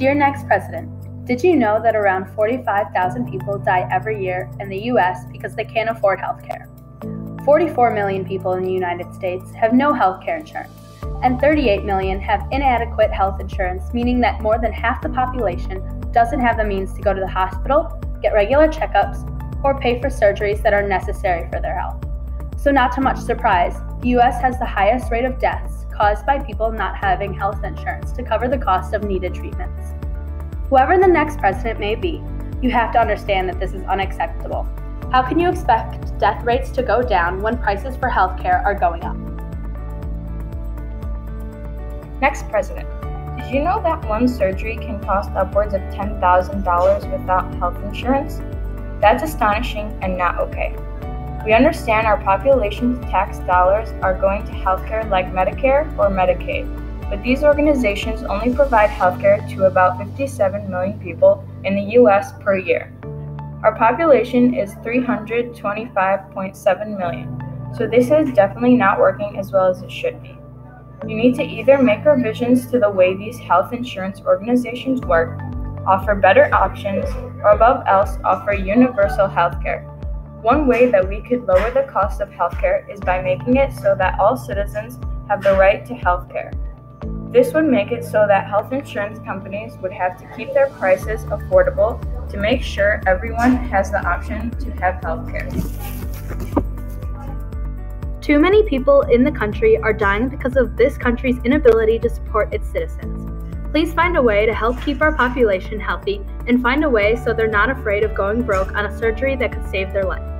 Dear next president, did you know that around 45,000 people die every year in the US because they can't afford health care? 44 million people in the United States have no health care insurance, and 38 million have inadequate health insurance, meaning that more than half the population doesn't have the means to go to the hospital, get regular checkups, or pay for surgeries that are necessary for their health. So, not to much surprise, the US has the highest rate of deaths caused by people not having health insurance to cover the cost of needed treatments. Whoever the next president may be, you have to understand that this is unacceptable. How can you expect death rates to go down when prices for healthcare are going up? Next president. Did you know that one surgery can cost upwards of $10,000 without health insurance? That's astonishing and not okay. We understand our population's tax dollars are going to healthcare like Medicare or Medicaid, but these organizations only provide healthcare to about 57 million people in the US per year. Our population is 325.7 million, so this is definitely not working as well as it should be. You need to either make revisions to the way these health insurance organizations work, offer better options, or above else, offer universal healthcare. One way that we could lower the cost of healthcare is by making it so that all citizens have the right to healthcare. This would make it so that health insurance companies would have to keep their prices affordable to make sure everyone has the option to have healthcare. Too many people in the country are dying because of this country's inability to support its citizens. Please find a way to help keep our population healthy and find a way so they're not afraid of going broke on a surgery that could save their life.